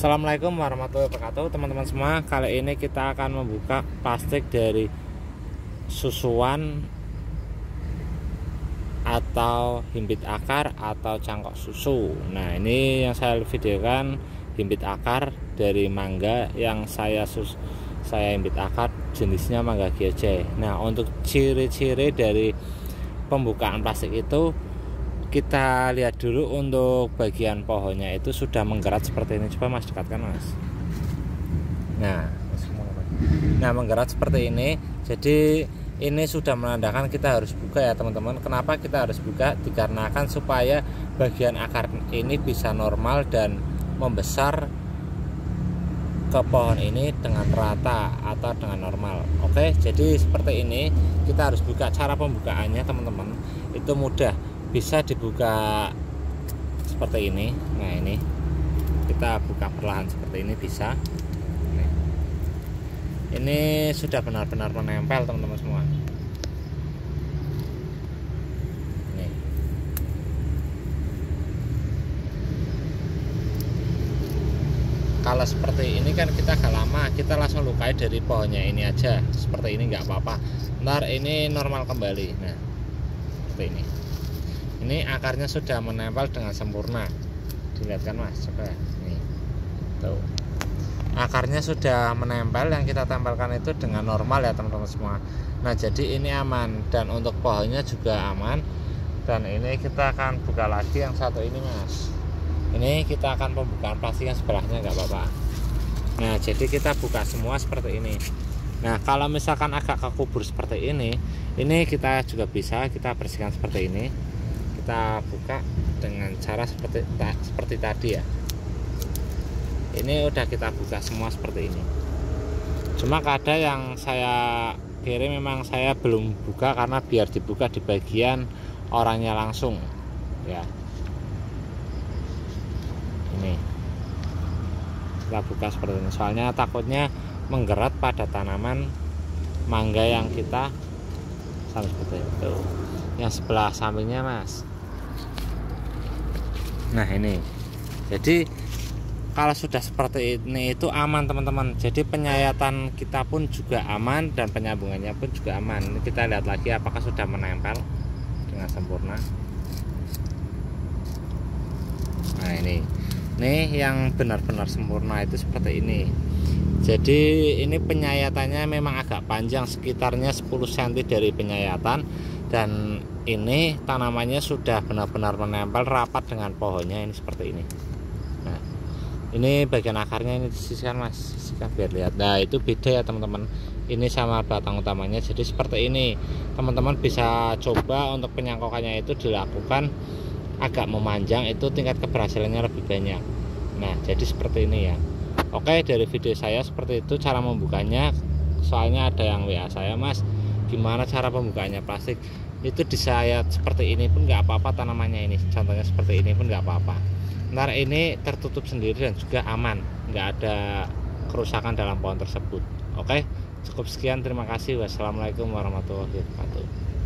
Assalamualaikum warahmatullahi wabarakatuh teman-teman semua. Kali ini kita akan membuka plastik dari susuan atau himpit akar atau cangkok susu. Nah ini yang saya videokan himpit akar dari mangga yang saya sus saya himpit akar jenisnya mangga gioje nah untuk ciri-ciri dari pembukaan plastik itu kita lihat dulu untuk bagian pohonnya itu sudah menggerat seperti ini. Coba mas dekatkan mas. Nah nah menggerat seperti ini. Jadi ini sudah menandakan kita harus buka ya teman-teman. Kenapa kita harus buka? Dikarenakan supaya bagian akar ini bisa normal dan membesar ke pohon ini dengan rata atau dengan normal. Oke jadi seperti ini kita harus buka. Cara pembukaannya teman-teman itu mudah bisa dibuka seperti ini. Nah ini. Kita buka perlahan seperti ini bisa. Ini sudah benar-benar menempel teman-teman semua. Kalau seperti ini kan kita agak lama kita langsung lukai dari pohonnya ini aja. Seperti ini nggak apa-apa. Ntar ini normal kembali. Nah seperti ini ini akarnya sudah menempel dengan sempurna. Dilihat kan mas? Coba ini. Tuh. Akarnya sudah menempel yang kita tempelkan itu dengan normal ya teman-teman semua. Nah jadi ini aman dan untuk pohonnya juga aman. Dan ini kita akan buka lagi yang satu ini mas. Ini kita akan pembukaan plastik yang sebelahnya nggak apa-apa. Nah jadi kita buka semua seperti ini. Nah kalau misalkan agak kekubur seperti ini ini kita juga bisa kita bersihkan seperti ini kita buka dengan cara seperti seperti tadi ya. Ini udah kita buka semua seperti ini. Cuma kadang yang saya kirim memang saya belum buka karena biar dibuka di bagian orangnya langsung ya. Ini. Kita buka seperti ini. Soalnya takutnya menggerat pada tanaman mangga yang kita sama seperti itu. Yang sebelah sampingnya mas nah ini. Jadi kalau sudah seperti ini itu aman teman-teman. Jadi penyayatan kita pun juga aman dan penyambungannya pun juga aman. Kita lihat lagi apakah sudah menempel dengan sempurna. Nah ini. Ini yang benar-benar sempurna itu seperti ini. Jadi ini penyayatannya memang agak panjang sekitarnya 10 cm dari penyayatan. Dan ini tanamannya sudah benar-benar menempel rapat dengan pohonnya ini seperti ini. Nah ini bagian akarnya ini disisihkan mas. Sisihkan biar lihat. Nah itu beda ya teman-teman. Ini sama batang utamanya. Jadi seperti ini. Teman-teman bisa coba untuk penyangkokannya itu dilakukan agak memanjang itu tingkat keberhasilannya lebih banyak. Nah jadi seperti ini ya. Oke dari video saya seperti itu cara membukanya. Soalnya ada yang WA saya mas. Gimana cara pembukaannya plastik itu disayat seperti ini pun nggak apa-apa tanamannya ini. Contohnya seperti ini pun nggak apa-apa. Ntar ini tertutup sendiri dan juga aman. Nggak ada kerusakan dalam pohon tersebut. Oke? Cukup sekian terima kasih. Wassalamualaikum warahmatullahi wabarakatuh